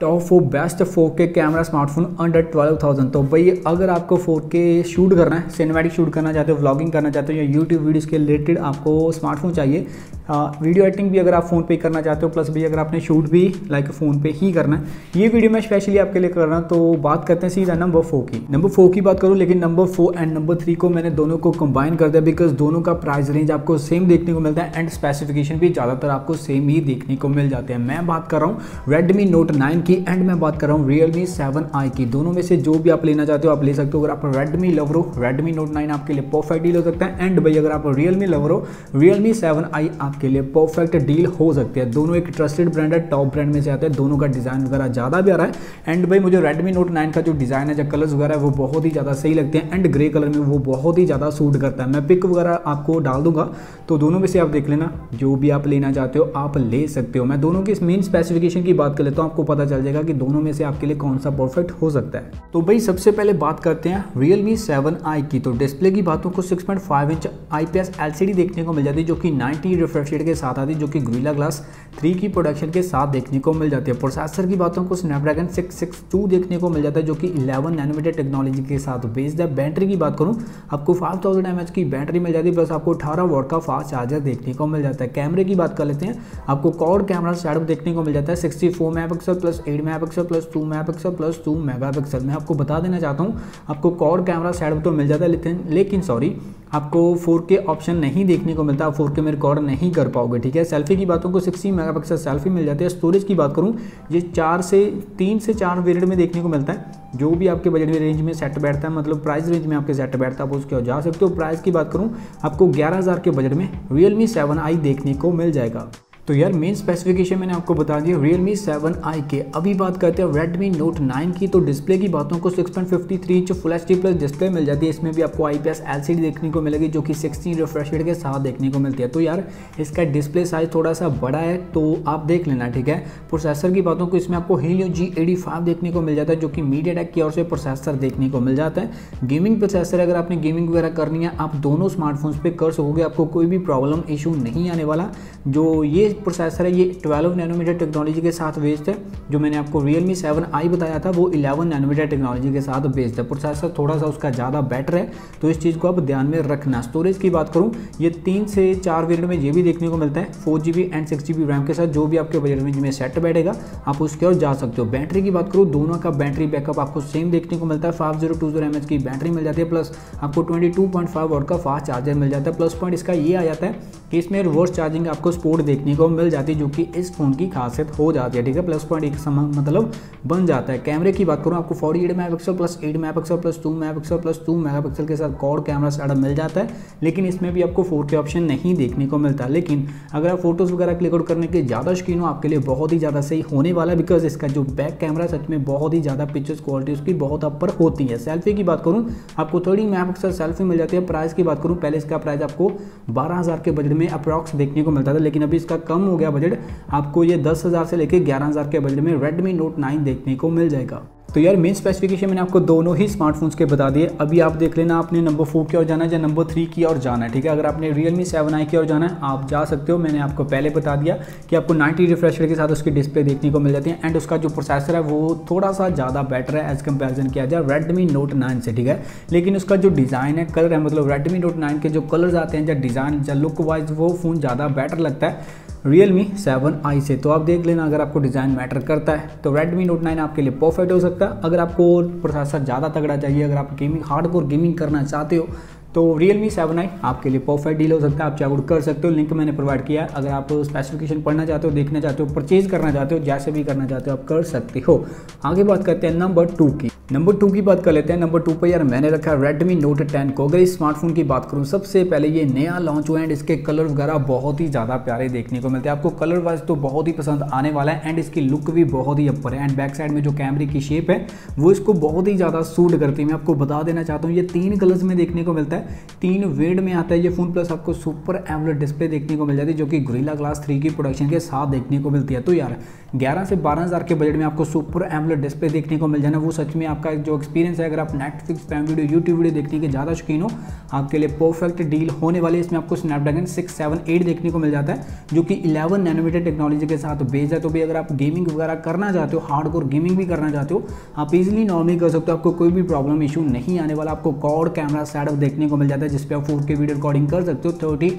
Top four best four के camera smartphone under twelve thousand तो भाई, अगर आपको फोर के शूट करना है सिनेमैटिक शूट करना चाहते हो व्लॉगिंग करना चाहते हो, या यूट्यूब वीडियोस के रिलेटेड आपको स्मार्टफ़ोन चाहिए वीडियो एडिटिंग भी अगर आप फ़ोन पे करना चाहते हो प्लस भी अगर आपने शूट भी लाइक फ़ोन पे ही करना है, ये वीडियो मैं स्पेशली आपके लिए कर रहा हूँ तो बात करते हैं सीधा नंबर फोर की। नंबर फोर की बात करूँ, लेकिन number four and number three को मैंने दोनों को कंबाइन कर दिया बिकॉज़ दोनों का प्राइस रेंज आपको सेम देखने को मिलता है एंड स्पेसिफिकेशन भी ज़्यादातर आपको सेम ही देखने को मिल जाते हैं। मैं बात कर रहा हूँ रेडमी नोट नाइन की एंड मैं बात कर रहा हूँ रियलमी सेवन आई की। दोनों में से जो भी आप लेना चाहते हो, आप ले सकते हो। अगर आप रेडमी लवर हो रेडमी नोट नाइन आपके लिए परफेक्ट डील हो सकता है एंड भाई अगर आप रियलमी लवर हो रियलमी सेवन आई आपके लिए परफेक्ट डील हो सकती है। दोनों एक ट्रस्टेड ब्रांड है टॉप ब्रांड में से आते हैं। दोनों का डिज़ाइन वगैरह ज़्यादा भी आ रहा है। एंड भाई, मुझे रेडमी नोट नाइन का जो डिज़ाइन है, जो कलर्स वगैरह है, वो बहुत ही ज़्यादा सही लगते हैं। एंड ग्रे कलर में वो बहुत ही ज़्यादा सूट करता है। मैं पिक वगैरह आपको डाल दूँगा। तो दोनों में से आप देख लेना। जो भी आप लेना चाहते हो, आप ले सकते हो। मैं दोनों की मेन स्पेसिफिकेशन की बात कर लेता हूँ। आपको पता चल जाएगा कि दोनों में से आपके लिए कौन सा परफेक्ट हो सकता है। तो भाई, सबसे पहले बात करते हैं रियलमी सेवन आई की। तो डिस्प्ले की बातों को six point five inch I P S L C D देखने को मिल जाती है, जो कि नाइनटी रिफ्रेश के साथ आती है, जो कि ग्रीला ग्लास थ्री की प्रोडक्शन के साथ देखने को मिल जाती है। प्रोसेसर की बातों को स्नैपड्रैगन सिक्स सिक्स टू देखने को मिल जाता है, जो कि इलेवन नैनोमीटर टेक्नोलॉजी के साथ बेस्ड है। बैटरी की बात करूँ, आपको फाइव थाउज़ेंड की बैटरी मिल जाती है प्लस आपको अठारह वोट का फास्ट चार्जर देखने को मिल जाता है। कैमरे की बात कर लेते हैं, आपको कॉड कैमरा सेटअप देखने को मिल जाता है sixty four mega pixel plus eight mega pixel plus two mega pixel plus two mega pixel मैं आपको बता देना चाहता हूँ, आपको कॉड कैमरा सेटअप तो मिल जाता है, लेकिन सॉरी आपको 4K ऑप्शन नहीं देखने को मिलता आप 4K में रिकॉर्ड नहीं कर पाओगे, ठीक है? सेल्फी की बातों को 60 मेगापिक्सल सेल्फी मिल जाती है। स्टोरेज की बात करूँ, ये चार से, तीन से चार वेरियड में देखने को मिलता है। जो भी आपके बजट में रेंज में सेट बैठता है मतलब प्राइस रेंज में आपके सेट बैठता है, आप उसके जा सकते हो। प्राइस की बात करूँ, आपको ग्यारह के बजट में रियलमी सेवन देखने को मिल जाएगा। तो यार मेन स्पेसिफिकेशन मैंने आपको बता दिया, Realme 7i के। अभी बात करते हैं Redmi Note 9 की तो डिस्प्ले की बातों को 6.53 inch full H plus display मिल जाती है। इसमें भी आपको IPS LCD देखने को मिलेगी, जो कि 16 रिफ्रेश रेट के साथ देखने को मिलती है। तो यार, इसका डिस्प्ले साइज़ थोड़ा सा बड़ा है तो आप देख लेना, ठीक है? प्रोसेसर की बातों को इसमें आपको हीलियो जी देखने को मिल जाता है, जो कि मीडिया की ओर से प्रोसेसर देखने को मिल जाता है। गेमिंग प्रोसेसर अगर आपने गेमिंग वगैरह करनी है, आप दोनों स्मार्टफोन्स पर कर सकोगे, आपको कोई भी प्रॉब्लम इशू नहीं आने वाला। जो ये प्रोसेसर है, ये 12 नैनोमीटर टेक्नोलॉजी के साथ बेस्ड है, जो मैंने आपको रियलमी सेवन आई बताया था, वो 11 नैनोमीटर टेक्नोलॉजी के साथ बेस्ड है। प्रोसेसर थोड़ा सा उसका ज़्यादा बेटर है तो इस चीज़ को आप ध्यान में रखना। स्टोरेज की बात करूँ, ये तीन से चार वेरियंट में ये भी देखने को मिलता है फोर एंड सिक्स रैम के साथ, जो भी आपके बजट रेंज में सेट बैठेगा, आप उसके और जा सकते हो। बैटरी की बात करूँ, दोनों का बैटरी बैकअप आपको सेम देखने को मिलता है। फाइव ज़ीरो टू की बैटरी मिल जाती है प्लस आपको ट्वेंटी टू का फास्ट चार्जर मिल जाता है। प्लस पॉइंट इसका ये आ जाता है कि इसमें रिवर्स चार्जिंग आपको स्पोर्ट देखने को मिल जाती है, जो कि इस फ़ोन की खासियत हो जाती है, ठीक है? प्लस पॉइंट एक समान मतलब बन जाता है। कैमरे की बात करूँ, आपको forty eight mega pixel plus eight mega pixel plus two mega pixel plus two mega pixel के साथ कॉड कैमरा सेटअप मिल जाता है, लेकिन इसमें भी आपको फोर के ऑप्शन नहीं देखने को मिलता। है लेकिन अगर आप फ़ोटोज़ वगैरह क्लिक आउट करने के ज़्यादा शौकीन हो, आपके लिए बहुत ही ज़्यादा सही होने वाला है बिकॉज़ इसका जो बैक कैमरा सच में बहुत ही ज़्यादा पिक्चर्स क्वालिटी उसकी बहुत अपर होती है। सेल्फी की बात करूँ, आपको थर्टी मेगा पिक्सल सेल्फी मिल जाती है। प्राइस की बात करूँ, पहले इसका प्राइस आपको बारह के बजट में अप्रॉक्स देखने को मिलता था, लेकिन अभी इसका कम हो गया बजट, आपको ये दस हज़ार से लेकर ग्यारह हज़ार के बजट में रेडमी नोट नाइन देखने को मिल जाएगा। तो यार मेन स्पेसिफिकेशन मैंने आपको दोनों ही स्मार्टफोन्स के बता दिए। अभी आप देख लेना, आपने नंबर फोर की ओर जाना है या नंबर थ्री की ओर जाना है, ठीक है? अगर आपने रियलमी सेवन आई की ओर जाना है, आप जा सकते हो। मैंने आपको पहले बता दिया कि आपको 90 रिफ्रेश के साथ उसकी डिस्प्ले देखने को मिल जाती है एंड उसका जो प्रोसेसर है, वो थोड़ा सा ज़्यादा बेटर है एज कंपेरिजन किया जाए रेडमी नोट नाइन से, ठीक है? लेकिन उसका जो डिज़ाइन है कलर है मतलब रेडमी नोट नाइन के जो कलर्स आते हैं, या डिज़ाइन या लुक वाइज वो फ़ोन ज़्यादा बेटर लगता है रियल सेवन आई से। तो आप देख लेना, अगर आपको डिज़ाइन मैटर करता है तो रेडमी नोट नाइन आपके लिए परफेक्ट हो सकता है। अगर आपको प्रोसेसर ज़्यादा तगड़ा चाहिए, अगर आप गेमिंग हार्ड कोर गेमिंग करना चाहते हो तो रियल मी सेवन आई आपके लिए परफेक्ट डील हो। सकता है आप चेकआउट कर सकते हो। लिंक मैंने प्रोवाइड किया। है अगर आप स्पेसिफिकेशन पढ़ना चाहते हो, देखना चाहते हो परचेज करना चाहते हो, जैसे भी करना चाहते हो, आप कर सकते हो। आगे बात करते हैं नंबर टू की। नंबर टू की बात कर लेते हैं। नंबर टू पर यार मैंने रखा है रेडमी नोट टेन को। अगर इस स्मार्टफ़ोन की बात करूँ, सबसे पहले ये नया लॉन्च हुआ एंड इसके कलर वगैरह बहुत ही ज़्यादा प्यारे देखने को मिलते हैं। आपको कलर वाइज तो बहुत ही पसंद आने वाला है एंड इसकी लुक भी बहुत ही अपर है। एंड बैक साइड में जो कैमरे की शेप है, वो इसको बहुत ही ज़्यादा सूट करती है। मैं आपको बता देना चाहता हूँ, ये तीन कलर्स में देखने को मिलता है। तीन वेड में आता है ये फ़ोन प्लस आपको सुपर एमलेट डिस्प्ले देखने को मिल जाती है, जो कि ग्रीला ग्लास थ्री की प्रोडक्शन के साथ देखने को मिलती है। तो यार ग्यारह से बारह हज़ार के बजट में आपको सुपर एमलेट डिस्प्ले देखने को मिल जाना वो सच में आपका जो एक्सपीरियंस है, अगर आप Netflix Prime video YouTube video देखने के ज़्यादा शौकीन हो, आपके लिए परफेक्ट डील होने वाले इसमें आपको स्नैपड्रैगन सिक्स सेवन एट देखने को मिल जाता है, जो कि इलेवन नैनोमीटर टेक्नोलॉजी के साथ बेस है। तो भी अगर आप गेमिंग वगैरह करना चाहते हो हार्ड गेमिंग भी करना चाहते हो, आप इजिली नॉर्मली कर सकते हो। आपको कोई भी प्रॉब्लम इशू नहीं आने वाला। आपको कॉड कैमरा सेटअप देखने को मिल जाता है, जिसपे आप फोर के वीडियो रिकॉर्डिंग कर सकते हो थर्टी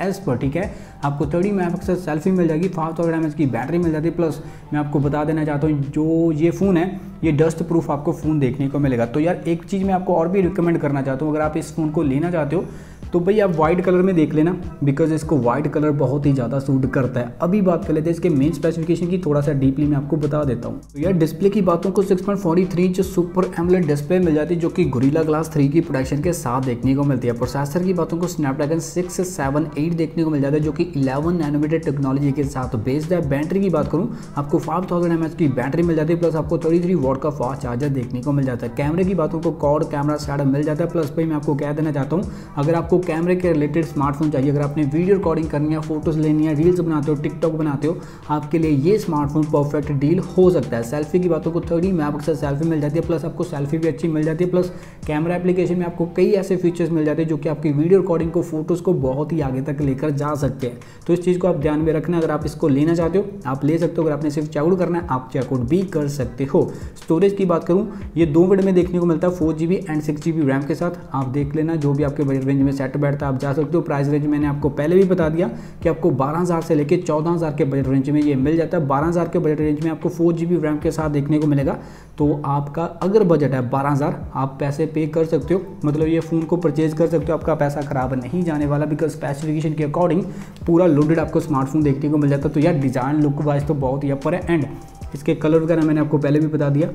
एफ़ पर, ठीक है? आपको थर्टी मेगा सेल्फी मिल जाएगी फाइव थाउज़ेंड एम की बैटरी मिल जाती है प्लस मैं आपको बता देना चाहता हूँ, जो ये फ़ोन है, ये डस्ट प्रूफ आपको फ़ोन देखने को मिलेगा। तो यार, एक चीज़ मैं आपको और भी रिकमेंड करना चाहता हूँ, अगर आप इस फ़ोन को लेना चाहते हो तो भाई आप वाइट कलर में देख लेना बिकॉज़ इसको वाइट कलर बहुत ही ज़्यादा सूट करता है। अभी बात कर लेते हैं इसके मेन स्पेसिफिकेशन की, थोड़ा सा डीपली मैं आपको बता देता हूँ। तो यार डिस्प्ले की बातों को 6.43 इंच सुपर एमलेट डिस्प्ले मिल जाती है, जो कि गुरीला ग्लास 3 की प्रोडक्शन के साथ देखने को मिलती है। प्रोसेसर की बातों को स्नैपड्रैगन सिक्स सेवन एट देखने को मिल जाता है, जो कि इलेवन नैनोमीटर टेक्नोलॉजी के साथ। बेस्ड है बैटरी की बात करूँ, आपको फाइव थाउज़ेंड की बैटरी मिल जाती है प्लस आपको थर्टी थ्री का फास्ट चार्जर देखने को मिल जाता है। कैमरे की बातों को कॉड कैमरा स्टार्ट मिल जाता है प्लस भाई मैं आपको कह देना चाहता हूँ, अगर आपको कैमरे के रिलेटेड स्मार्टफ़ोन चाहिए। अगर आपने वीडियो रिकॉर्डिंग करनी है फ़ोटोज़ लेनी है रील्स बनाते हो टिकटॉक बनाते हो, आपके लिए ये स्मार्टफ़ोन परफेक्ट डील हो सकता है। सेल्फी की बातों को थर्टी मेगापिक्सल सेल्फी मिल जाती है प्लस आपको सेल्फी भी अच्छी मिल जाती है प्लस कैमरा एप्लीकेशन में आपको कई ऐसे फीचर्स मिल जाते हैं जो कि आपकी वीडियो रिकॉर्डिंग को फ़ोटोज़ को बहुत ही आगे तक लेकर जा सकते हैं। तो इस चीज़ को आप ध्यान में रखना अगर आप इसको लेना चाहते हो, आप ले सकते हो। अगर आपने सिर्फ़ चेकआउट करना है, आप चेकआउट भी कर सकते हो। स्टोरेज की बात करूँ, ये दो मिनट में देखने को मिलता है four G and six G RAM के साथ। आप देख लेना, जो भी आपके बजट रेंज में सेट बैठता है। आप जा सकते हो। प्राइस रेंज मैंने आपको पहले भी बता दिया कि आपको 12000 से लेकर 14000 के बजट रेंज में ये मिल जाता है। 12000 के बजट रेंज में आपको फोर जी रैम के साथ देखने को मिलेगा। तो आपका अगर बजट है 12000 आप पैसे पे कर सकते हो। मतलब ये फ़ोन को परचेज कर सकते हो। आपका पैसा खराब नहीं जाने वाला बिकॉज़ स्पेसिफिकेशन के अकॉर्डिंग पूरा लोडेड आपको स्मार्टफ़ोन देखने को मिल जाता है। तो यार डिज़ाइन लुक वाइज तो बहुत ही अपर है। एंड इसके कलर वगैरह मैंने आपको पहले भी बता दिया।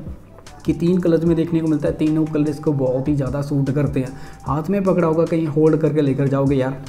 कि तीन कलर्स में देखने को मिलता है, तीनों कलर इसको बहुत ही ज़्यादा सूट करते हैं। हाथ में पकड़ा होगा, कहीं होल्ड करके लेकर जाओगे यार।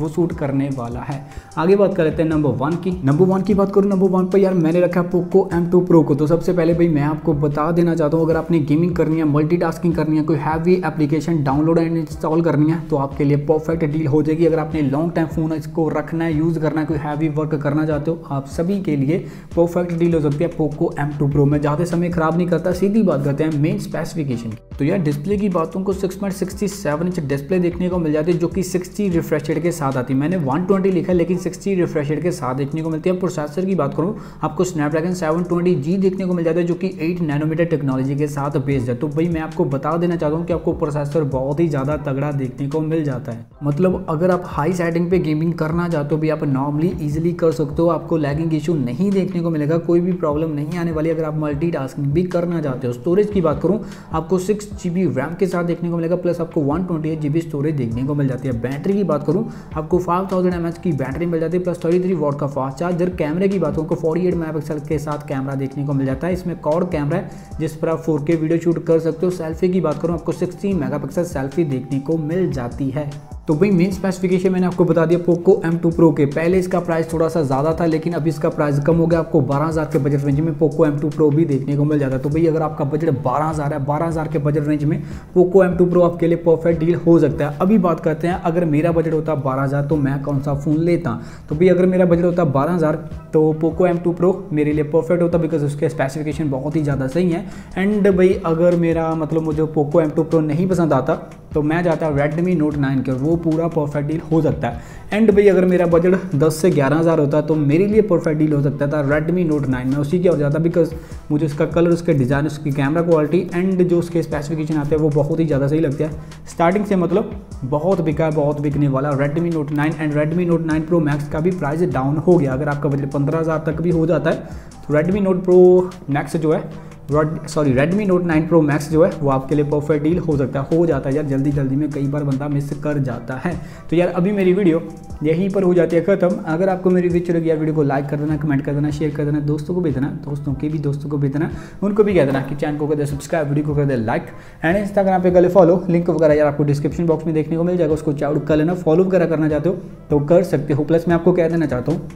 वो सूट करने वाला है। आगे बात कर लेते हैं नंबर वन की। नंबर वन की बात करूँ नंबर वन पर यार मैंने रखा पोको एम टू प्रो को। तो सबसे पहले भाई मैं आपको बता देना चाहता हूँ, अगर आपने गेमिंग करनी है मल्टीटास्किंग करनी है, कोई heavy application download and install करनी है तो आपके लिए परफेक्ट डील हो जाएगी। अगर आपने लॉन्ग टाइम फ़ोन इसको रखना है यूज़ करना है, कोई हैवी वर्क करना चाहते हो, आप सभी के लिए परफेक्ट डील हो सकती है पोको एम टू प्रो में। ज़्यादा समय खराब नहीं करता, सीधी बात करते हैं मेन स्पेसिफिकेशन की। तो यार डिस्प्ले की बातों को six point sixty seven inch display देखने को मिल जाती है, जो कि सिक्सटी रिफ्रेश के साथ आती है। मैंने वन 120 लिखा लेकिन 60 रिफ्रेश के साथ देखने को मिलती है। प्रोसेसर की बात करूँ, आपको स्नैपड्रैगन 720G देखने को मिल जाता है, जो कि 8 नैनोमीटर टेक्नोलॉजी के साथ बेस्ड है। तो भाई, मैं आपको बता देना चाहता हूँ कि आपको प्रोसेसर बहुत ही ज़्यादा तगड़ा देखने को मिल जाता है। मतलब अगर आप हाई सेटिंग पे गेमिंग करना चाहते हो, भी आप नॉर्मली ईजिली कर सकते हो। आपको लैगिंग इशू नहीं देखने को मिलेगा, कोई भी प्रॉब्लम नहीं आने वाली, अगर आप मल्टी भी करना चाहते हो। स्टोरेज की बात करूँ, आपको सिक्स जी रैम के साथ देखने को मिलेगा प्लस आपको वन ट्वेंटी स्टोरेज देखने को मिल जाती है। बैटरी की बात करूँ आपको फाइव थाउज़ेंड एम की बैटरी मिल जाती है प्लस थर्टी थ्री वॉट का फास्ट चार्जर कैमरे की बात हो को फोर्टी एट मेगा के साथ कैमरा देखने को मिल जाता है। इसमें कॉड कैमरा है, जिस पर आप फोर वीडियो शूट कर सकते हो। सेल्फी की बात करूँ, आपको सिक्सटी मेगा सेल्फी देखने को मिल जाती है। तो भाई मेन स्पेसिफिकेशन मैंने आपको बता दिया पोको M2 Pro के। पहले इसका प्राइस थोड़ा सा ज़्यादा था, लेकिन अभी इसका प्राइस कम हो गया। आपको 12000 के बजट रेंज में पोको M2 Pro भी देखने को मिल जाता है। तो भाई, अगर आपका बजट 12000 है 12000 के बजट रेंज में पोको M2 Pro आपके लिए परफेक्ट डील हो सकता है। अभी बात करते हैं, अगर मेरा बजट होता बारह तो मैं कौन सा फ़ोन लेता? तो भाई, अगर मेरा बजट होता बारह तो पोको एम प्रो मेरे लिए परफेक्ट होता बिकॉज़ उसके स्पेसिफिकेशन बहुत ही ज़्यादा सही है। एंड भाई, अगर मेरा मतलब मुझे पोको एम प्रो नहीं पसंद आता तो मैं जाता रेडमी नोट नाइन के वो पूरा परफेक्ट डील हो सकता है। एंड भाई, अगर मेरा बजट 10 से ग्यारह हज़ार होता तो मेरे लिए परफेक्ट डील हो सकता था रेडमी नोट नाइन में उसी के हो जाता बिकॉज़ मुझे उसका कलर उसके डिज़ाइन उसकी कैमरा क्वालिटी एंड जो उसके स्पेसिफिकेशन आते हैं वो बहुत ही ज़्यादा सही लगता है। स्टार्टिंग से मतलब बहुत बिका, बहुत बिकने वाला Redmi note nine and Redmi note nine pro max का भी प्राइस डाउन हो गया। अगर आपका बजट पंद्रह हज़ार तक भी हो जाता है तो रेडमी नोट प्रो मैक्स जो है sorry Redmi note nine pro max जो है, वो आपके लिए परफेक्ट डील हो सकता है, हो जाता है यार जल्दी जल्दी में कई बार बंदा मिस कर जाता है। तो यार, अभी मेरी वीडियो यहीं पर हो जाती है खत्म। अगर आपको मेरी वीडियो लगी यार वीडियो को लाइक कर देना कमेंट कर देना शेयर कर देना, दोस्तों को भी देना, दोस्तों के भी, दोस्तों को भी देना, उनको भी कह देना कि चैनल को कर दे सब्सक्राइब वीडियो को कर दे लाइक एंड इंस्टाग्राम पे कर फॉलो लिंक वगैरह यार आपको डिस्क्रिप्शन बॉक्स में देखने को मिल जाएगा, उसको चाउट कर लेना फॉलो वगैरह करना चाहते हो तो कर सकते हो। प्लस मैं आपको कह देना चाहता हूँ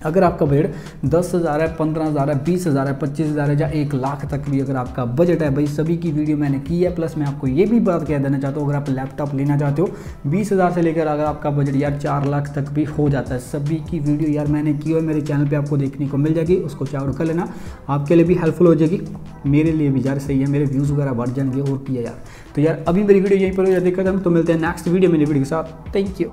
अगर आपका बजट दस हज़ार है, पंद्रह हज़ार है, बीस हज़ार है, पच्चीस हज़ार है, या एक लाख तक भी अगर आपका बजट है, भाई सभी की वीडियो मैंने की है प्लस मैं आपको ये भी बात कह देना चाहता हूँ, अगर आप लैपटॉप लेना चाहते हो, बीस हज़ार से लेकर अगर आपका बजट यार चार लाख तक भी हो जाता है, सभी की वीडियो यार मैंने की है मेरे चैनल पर आपको देखने को मिल जाएगी, उसको चाउट कर लेना। आपके लिए भी हेल्पफुल हो जाएगी, मेरे लिए भी यार सही है, मेरे व्यूज़ वगैरह बढ़ जाएँगे, और किया यार। तो यार अभी मेरी वीडियो यहीं पर दिक्कत हम तो मिलते हैं नेक्स्ट वीडियो मेरी वीडियो के साथ। Thank you